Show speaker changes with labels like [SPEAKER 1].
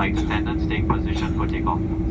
[SPEAKER 1] Flight attendants take position for takeoff.